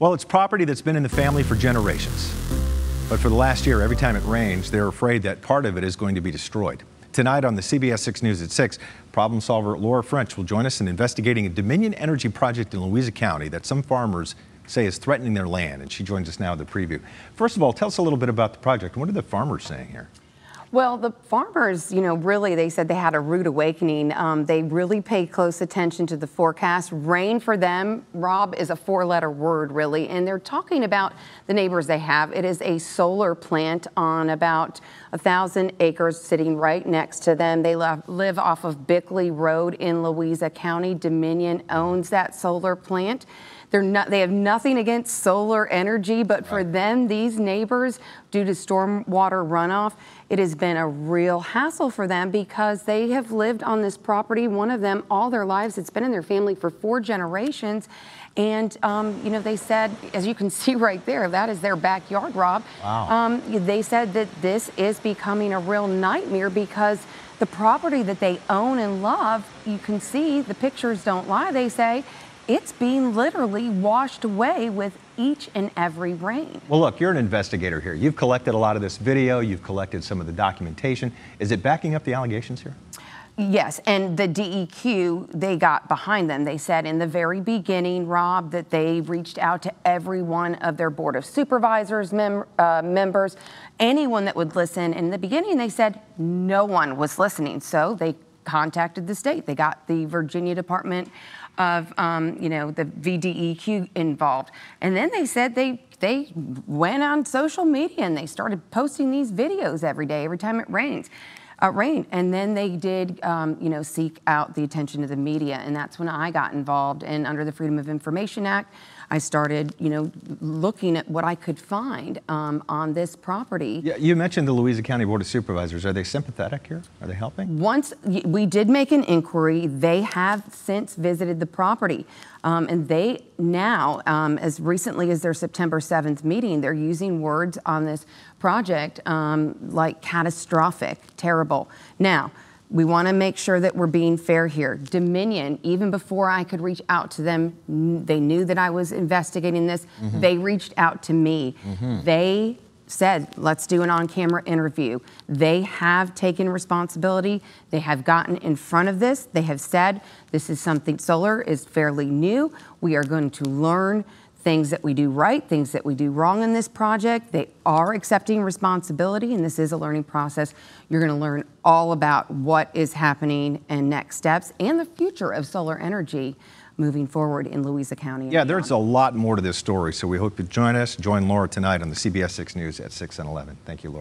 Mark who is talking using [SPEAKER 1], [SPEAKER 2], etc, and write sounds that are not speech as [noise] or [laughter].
[SPEAKER 1] Well, it's property that's been in the family for generations. But for the last year, every time it rains, they're afraid that part of it is going to be destroyed. Tonight on the CBS 6 News at 6, problem solver Laura French will join us in investigating a Dominion Energy project in Louisa County that some farmers say is threatening their land. And she joins us now with the preview. First of all, tell us a little bit about the project. What are the farmers saying here?
[SPEAKER 2] Well, the farmers, you know, really, they said they had a rude awakening. Um, they really pay close attention to the forecast. Rain for them, Rob, is a four letter word, really. And they're talking about the neighbors they have. It is a solar plant on about a thousand acres sitting right next to them. They live off of Bickley Road in Louisa County. Dominion owns that solar plant. They're not, they have nothing against solar energy, but for them, these neighbors, due to stormwater runoff, it has been a real hassle for them because they have lived on this property, one of them, all their lives. It's been in their family for four generations. And, um, you know, they said, as you can [laughs] see right there, that is their backyard, Rob.
[SPEAKER 1] Wow.
[SPEAKER 2] Um, they said that this is becoming a real nightmare because the property that they own and love, you can see the pictures don't lie, they say, it's being literally washed away with each and every rain.
[SPEAKER 1] Well, look, you're an investigator here. You've collected a lot of this video, you've collected some of the documentation. Is it backing up the allegations here?
[SPEAKER 2] Yes, and the DEQ, they got behind them. They said in the very beginning, Rob, that they reached out to every one of their Board of Supervisors mem uh, members, anyone that would listen. In the beginning, they said no one was listening. So they contacted the state. They got the Virginia Department of, um, you know, the VDEQ involved. And then they said they they went on social media and they started posting these videos every day, every time it rains uh, rain. And then they did, um, you know, seek out the attention of the media, and that's when I got involved. And under the Freedom of Information Act, I started, you know, looking at what I could find um, on this property.
[SPEAKER 1] Yeah, you mentioned the Louisa County Board of Supervisors. Are they sympathetic here? Are they helping?
[SPEAKER 2] Once we did make an inquiry, they have since visited the property. Um, and they now, um, as recently as their September 7th meeting, they're using words on this project um, like catastrophic, terrible. Now, we want to make sure that we're being fair here. Dominion, even before I could reach out to them, they knew that I was investigating this. Mm -hmm. They reached out to me. Mm -hmm. They said, let's do an on camera interview. They have taken responsibility. They have gotten in front of this. They have said, this is something, solar is fairly new. We are going to learn things that we do right, things that we do wrong in this project. They are accepting responsibility, and this is a learning process. You're going to learn all about what is happening and next steps and the future of solar energy moving forward in Louisa County.
[SPEAKER 1] Yeah, there's a lot more to this story, so we hope you join us. Join Laura tonight on the CBS 6 News at 6 and 11. Thank you, Laura.